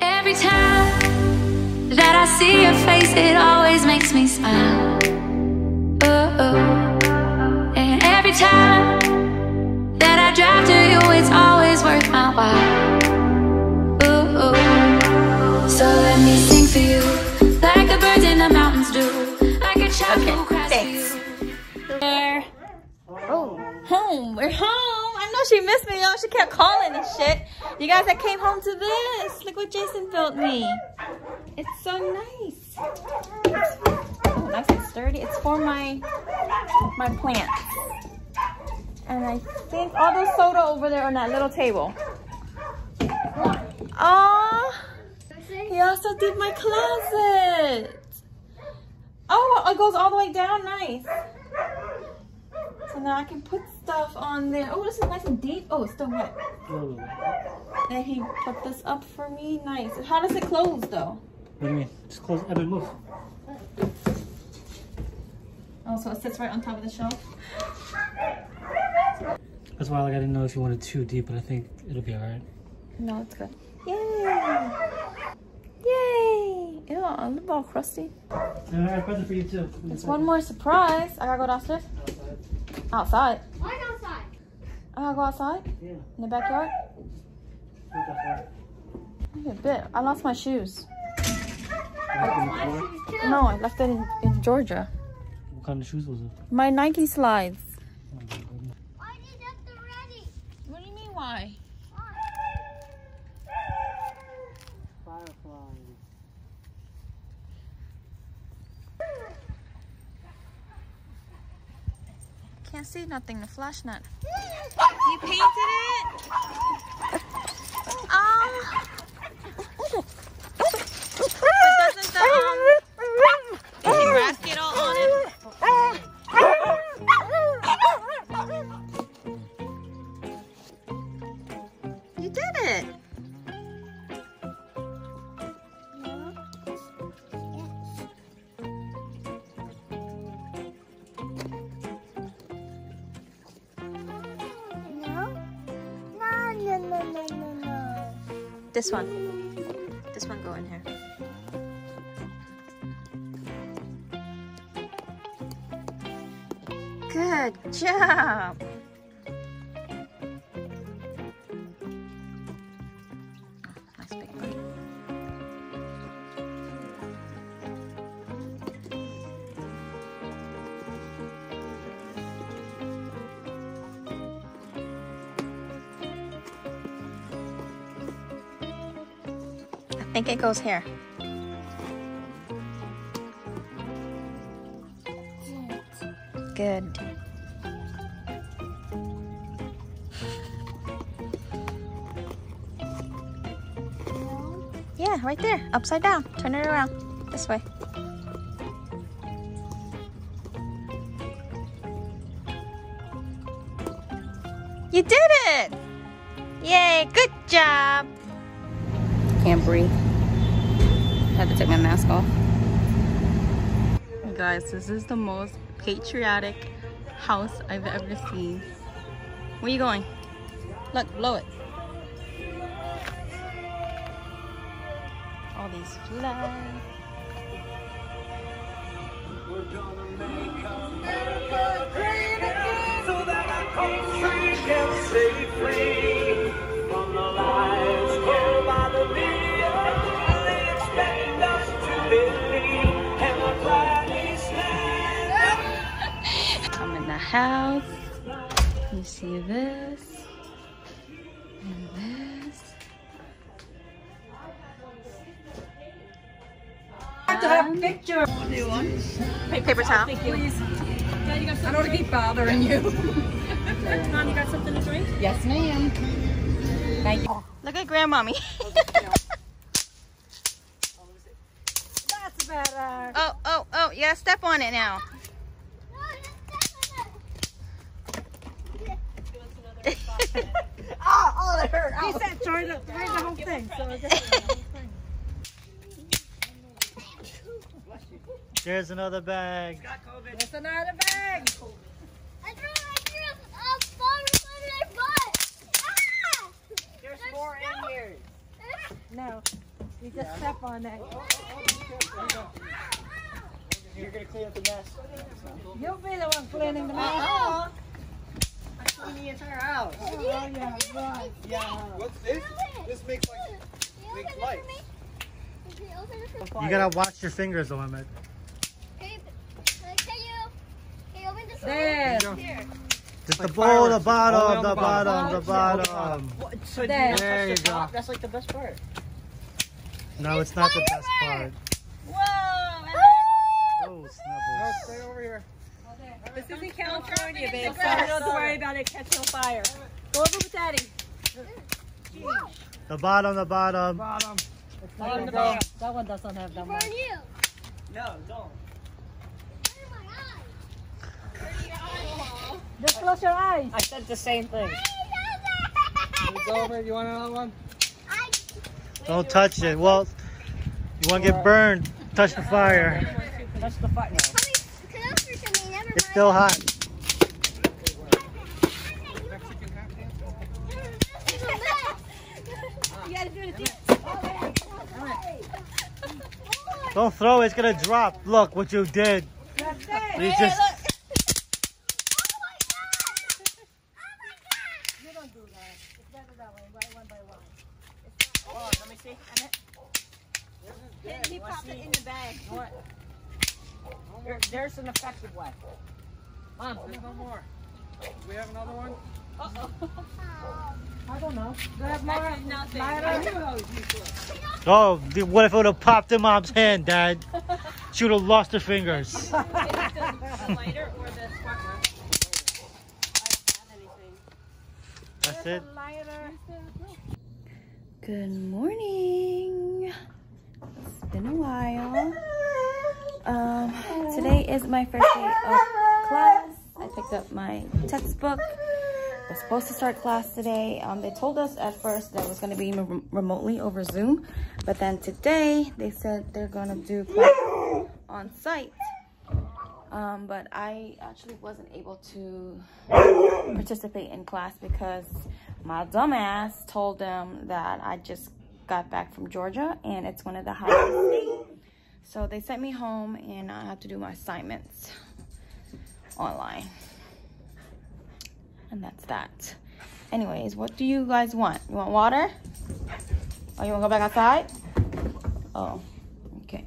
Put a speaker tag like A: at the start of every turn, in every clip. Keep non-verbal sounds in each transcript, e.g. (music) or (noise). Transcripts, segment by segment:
A: Every time that I see your face, it always makes me smile. Oh, oh. And every time that I drive to you, it's always worth my while. Oh, oh. So let me sing for you, like the birds in the mountains do, like a child who cries for you.
B: We're home. We're home. Know she missed me, y'all. She kept calling and shit. You guys, I came home to this. Look what Jason built me. It's so nice. It's, oh, nice and sturdy. It's for my my plants. And I think all the soda over there on that little table. Oh, he also did my closet. Oh, it goes all the way down. Nice. So now I can put stuff on there. Oh, this is nice and deep. Oh, it's still wet. Mm. And he put this up for me. Nice. How does it close though?
C: What do you mean? Just close and move.
B: Oh, so it sits right on top of the shelf.
C: That's why like, I didn't know if you wanted too deep, but I think it'll be alright.
B: No, it's good. Yay! Yay! Ew, I look all crusty.
C: And I got a present for you too.
B: It's one more surprise. I gotta go downstairs. Outside.
D: Why outside?
B: I gotta go outside
C: Yeah.
B: in the backyard.
C: Put that there.
B: Look at bit. I lost my shoes.
C: Back on the floor.
B: No, I left it in, in Georgia.
C: What kind of shoes was it?
B: My Nike slides.
C: Oh my goodness.
D: Why did that already?
B: What do you mean why? See nothing. The flash net. You painted it? This one. This one go in here. Good job. I think it goes here. Good. Yeah, right there. Upside down. Turn it around. This way. You did it! Yay, good job! Can't breathe. Had to take my mask off. Guys, this is the most patriotic house I've ever seen. Where you going? Look, blow it. All these flags. I'm in the house. You see this and this.
E: have to have a picture.
B: Hey, paper towel.
E: Please. I don't want to keep bothering you. (laughs)
F: Mom, you got something to drink?
E: Yes, ma'am. Thank you.
B: Look at grandmommy. (laughs)
E: That's better.
B: oh, oh, oh, yeah, step on it now.
E: Oh, oh, that hurt. He oh. said try to read the whole thing. So I guess
C: There's another bag.
E: it's another bag.
D: I threw, I threw a phone in my butt. Ah!
E: There's more in here. Ah! No. You just step on it.
G: You're gonna clean up the mess.
E: You'll be the one cleaning the mess.
G: Oh, oh, I clean the entire house.
E: Oh, yeah, right.
G: Yeah.
H: What's this? This makes like makes light.
C: You gotta watch your fingers, though, Emmit.
E: There.
C: Just the bowl, the bottom, the bottom, the
G: Bottom.
C: bottom.
G: What, so
E: There.
G: you don't
C: There
G: touch
C: you
G: the top?
C: go.
G: That's like the best part.
C: No, it's not the best part.
B: Whoa!
C: Oh,
H: No, stay over here.
E: This is in California, babe, so you don't have to worry about it catching on fire. Go over with daddy.
C: The bottom, the bottom.
G: Bottom.
E: On the bottom. That one doesn't have that much.
G: No, don't.
E: Just close your eyes.
G: I said the same thing.
H: It's over. You want another one?
C: Don't touch it. Well, you want to get burned, touch the fire.
G: That's the fight. No.
C: It's still hot.
E: Do the
C: Don't throw it. It's going to drop. Look what you did.
E: That's it.
C: You just...
E: You don't do that. It's better that way, right one by one.
G: Oh, let me.
E: He popped it in the bag.
G: There, there's an effective way. Mom,
H: There's no more. Do we have another one?
E: I don't know. Do I have more?
B: Nothing.
E: Lighter?
C: Oh, the- what if it would have popped in mom's hand, Dad? She would have lost her fingers.
B: the lighter or the sparkler?
C: That's it.
B: Good morning. It's been a while. Um, today is my first day of class. Picked up my textbook. Was supposed to start class today. Um, they told us at first that it was going to be rem- remotely over Zoom, but then today they said they're going to do class on site. Um, but I actually wasn't able to participate in class because my dumbass told them that I just got back from Georgia and it's one of the highest. So they sent me home and I have to do my assignments online. And that's that. Anyways, what do you guys want? You want water? Oh, you want to go back outside? Oh, okay.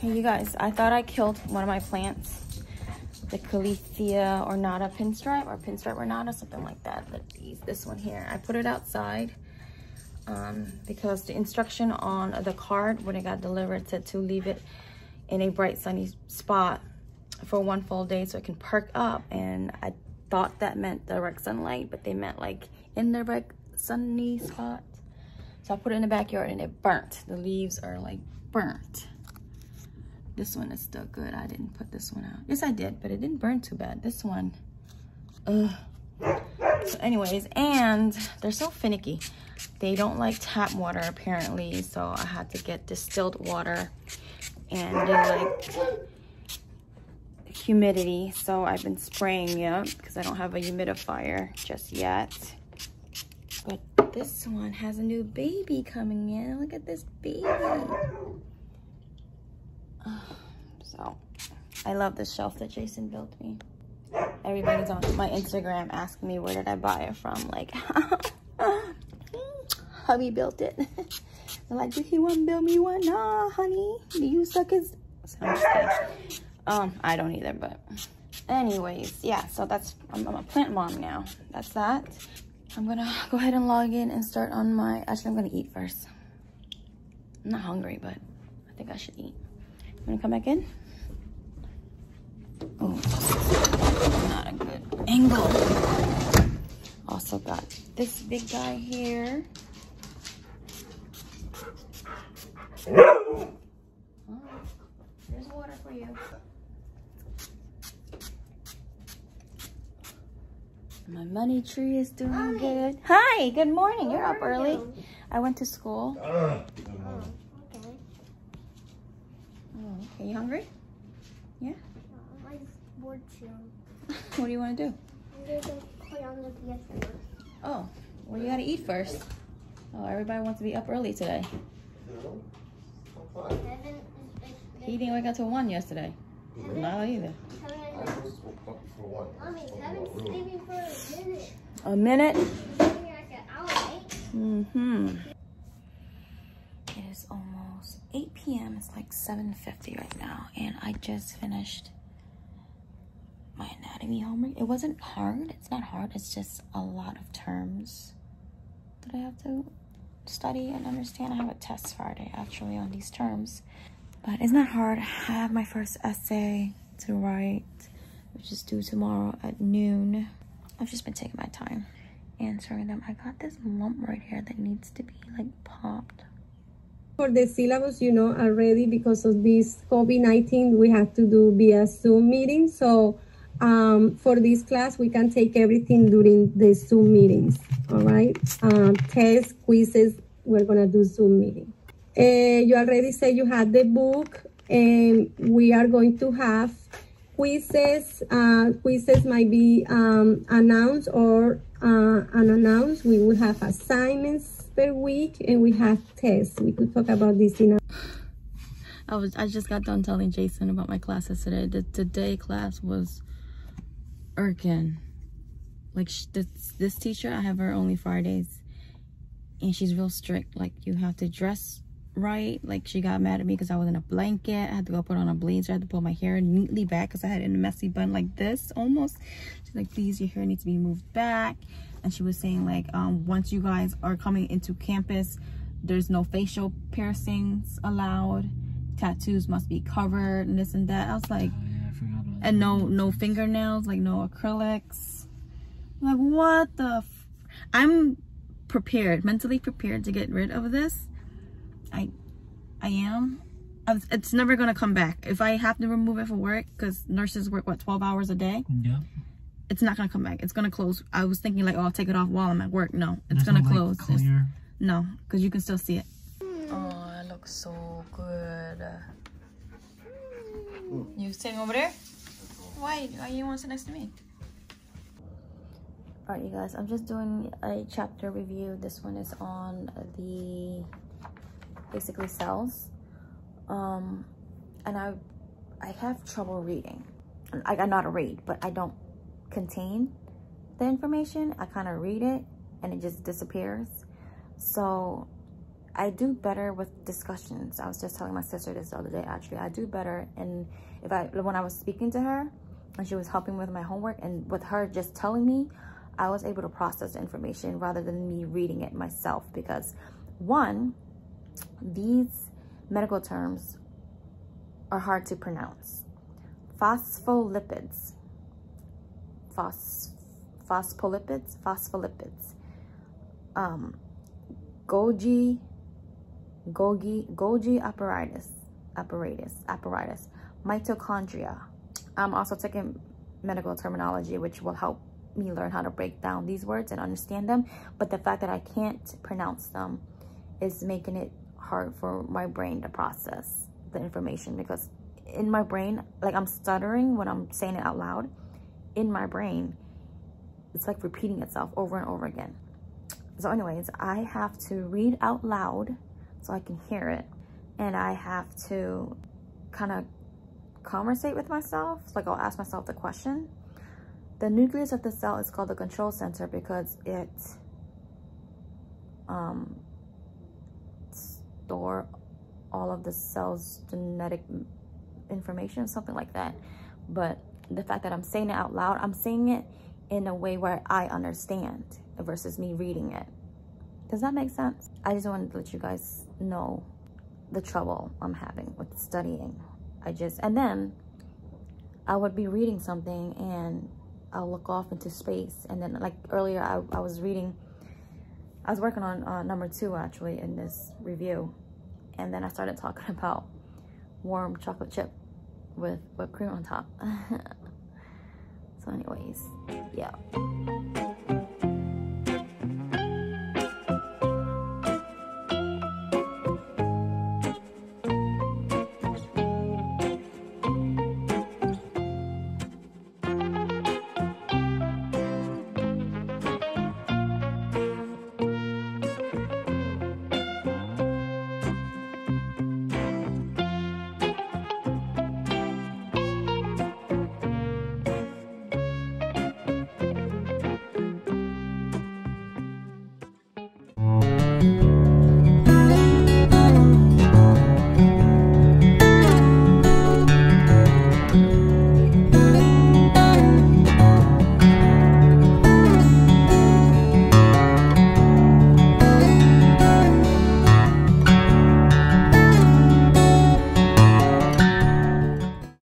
B: Hey, you guys, I thought I killed one of my plants. The Calathea ornata pinstripe or pinstripe ornata, something like that. But this one here, I put it outside um, because the instruction on the card when it got delivered said to leave it in a bright sunny spot for one full day so it can perk up. And I thought that meant direct sunlight, but they meant like in the bright sunny spot. So I put it in the backyard and it burnt. The leaves are like burnt. This one is still good. I didn't put this one out. Yes, I did, but it didn't burn too bad. This one, ugh. So anyways, and they're so finicky. They don't like tap water apparently, so I had to get distilled water and they like humidity. So I've been spraying it because I don't have a humidifier just yet. But this one has a new baby coming in. Look at this baby. So, I love this shelf that Jason built me. Everybody's on my Instagram asking me where did I buy it from. Like, (laughs) hubby built it. (laughs) Like, did he want to build me one? Nah, honey. Do you suck his... I'm. Um, I don't either, but... Anyways, yeah, so that's... I'm, I'm a plant mom now. That's that. I'm gonna go ahead and log in and start on my... Actually, I'm gonna eat first. I'm not hungry, but I think I should eat. You wanna come back in? Oh, not a good angle. Also got this big guy here. Oh, there's water for you. My money tree is doing good. Hi, good morning. You're up early. I went to school.
D: Ah, oh, okay.
B: Oh, okay, you hungry? Yeah.
D: Uh, I'm bored too. (laughs)
B: What do you want to do?
D: I'm gonna play on the PS4.
B: Oh, well, you gotta eat first. Oh, everybody wants to be up early today. He didn't wake up till 1 yesterday. Not either.
D: Mommy, Kevin's sleeping for a minute.
B: A minute?
D: Maybe like an hour, right?
B: Mm-hmm. It is almost 8 p.m. It's like 7.50 right now. And I just finished my anatomy homework. It wasn't hard. It's not hard. It's just a lot of terms that I have to study and understand. I have a test Friday actually on these terms. But it's not hard. I have my first essay to write, which is due tomorrow at noon. I've just been taking my time answering them. I got this lump right here that needs to be like popped.
I: For the syllabus, you know, already because of this COVID-19, we have to do via Zoom meeting. So um, for this class, we can take everything during the Zoom meetings, all right? Um, tests, quizzes, we're gonna do Zoom meeting. Uh, you already said you had the book, and we are going to have quizzes. Uh, quizzes might be um, announced or uh, unannounced. We will have assignments per week, and we have tests. We could talk about this in a
B: I was I just got done telling Jason about my classes today. The today class was irking. Like sh- this this teacher, I have her only Fridays, and she's real strict. Like you have to dress right. Like she got mad at me because I was in a blanket. I had to go put on a blazer. I had to pull my hair neatly back because I had it in a messy bun like this almost. She's like, please, your hair needs to be moved back. And she was saying like, um, once you guys are coming into campus, there's no facial piercings allowed. Tattoos must be covered and this and that. I was like, and no no fingernails, like no acrylics. Like what the? F I'm prepared, mentally prepared to get rid of this. I, I am. I- It's never gonna come back. If I have to remove it for work, because nurses work what 12 hours a day,
C: Yeah.
B: it's not gonna come back. It's gonna close. I was thinking like, oh, I'll take it off while I'm at work. No, it's gonna close. It's- no, because you can still see it. Oh, it looks so good. You sitting over there? Why? Why you want to sit next to me? Alright, you guys. I'm just doing a chapter review. This one is on the basically cells. Um, and I, I have trouble reading. I, I know how to read, but I don't contain the information. I kind of read it, and it just disappears. So I do better with discussions. I was just telling my sister this the other day, actually. I do better and if I, when I was speaking to her and she was helping with my homework and with her just telling me, I was able to process information rather than me reading it myself because one, these medical terms are hard to pronounce. Phospholipids, phos, phospholipids, phospholipids, um, Golgi, Golgi, Golgi apparatus, apparatus, apparatus, mitochondria. I'm also taking medical terminology, which will help me learn how to break down these words and understand them. But the fact that I can't pronounce them is making it hard for my brain to process the information because in my brain, like I'm stuttering when I'm saying it out loud. In my brain, it's like repeating itself over and over again. So anyways, I have to read out loud so I can hear it. And I have to kind of conversate with myself. Like I'll ask myself the question. The nucleus of the cell is called the control center because it um, store all of the cell's genetic information, something like that. But the fact that I'm saying it out loud, I'm saying it in a way where I understand versus me reading it. Does that make sense? I just wanted to let you guys know the trouble I'm having with studying. I just, and then I would be reading something and I'll look off into space. And then like earlier, I, I was reading, I was working on uh, number two actually in this review. And then I started talking (laughs) about warm chocolate chip with whipped cream on top. (laughs) so anyways, yeah.